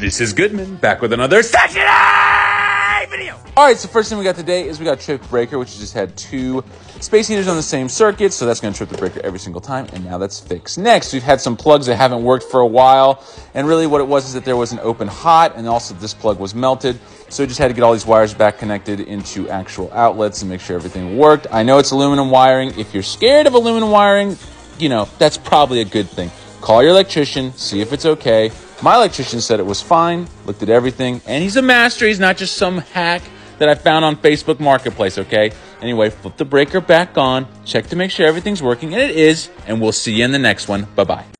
This is Goodman, back with another Section 8 video! Alright, so first thing we got today is we got Trip Breaker, which just had two space heaters on the same circuit, so that's going to trip the breaker every single time, and now that's fixed. Next, we've had some plugs that haven't worked for a while, and really what it was is that there was an open hot, and also this plug was melted, so we just had to get all these wires back connected into actual outlets and make sure everything worked. I know it's aluminum wiring. If you're scared of aluminum wiring, you know, that's probably a good thing. Call your electrician, see if it's okay. My electrician said it was fine, looked at everything, and he's a master. He's not just some hack that I found on Facebook Marketplace, okay? Anyway, flip the breaker back on, check to make sure everything's working, and it is, and we'll see you in the next one. Bye bye.